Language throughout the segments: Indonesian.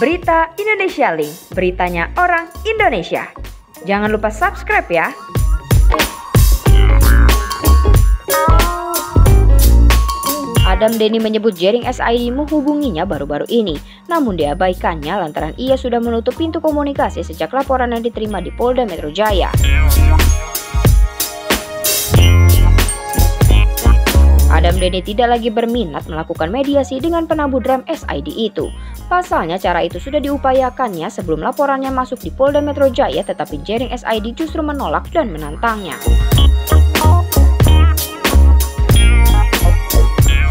Berita Indonesia Link, beritanya orang Indonesia. Jangan lupa subscribe ya. Adam Denny menyebut Jering SID menghubunginya baru-baru ini, namun diabaikannya lantaran ia sudah menutup pintu komunikasi sejak laporan yang diterima di Polda Metro Jaya. Denny tidak lagi berminat melakukan mediasi dengan penabuh drum SID itu. Pasalnya cara itu sudah diupayakannya sebelum laporannya masuk di Polda Metro Jaya tetapi Jering SID justru menolak dan menantangnya.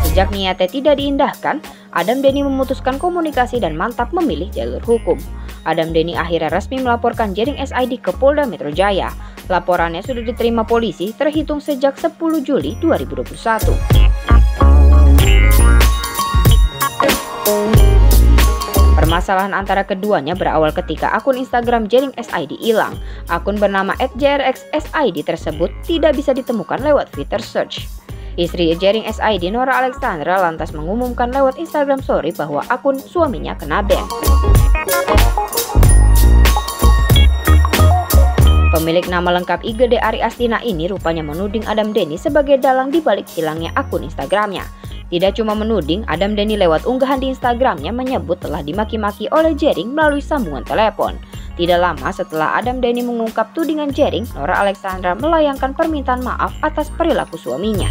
Sejak niatnya tidak diindahkan, Adam Denny memutuskan komunikasi dan mantap memilih jalur hukum. Adam Denny akhirnya resmi melaporkan Jering SID ke Polda Metro Jaya. Laporannya sudah diterima polisi terhitung sejak 10 Juli 2021. Permasalahan antara keduanya berawal ketika akun Instagram Jering SID hilang. Akun bernama @jrxsid tersebut tidak bisa ditemukan lewat fitur search. Istri Jering SID Nora Alexandra lantas mengumumkan lewat Instagram story bahwa akun suaminya kena ban. Pemilik nama lengkap IGD Ari Astina ini rupanya menuding Adam Denny sebagai dalang di balik hilangnya akun Instagramnya. Tidak cuma menuding, Adam Denny lewat unggahan di Instagramnya menyebut telah dimaki-maki oleh Jering melalui sambungan telepon. Tidak lama setelah Adam Denny mengungkap tudingan Jering, Nora Alexandra melayangkan permintaan maaf atas perilaku suaminya.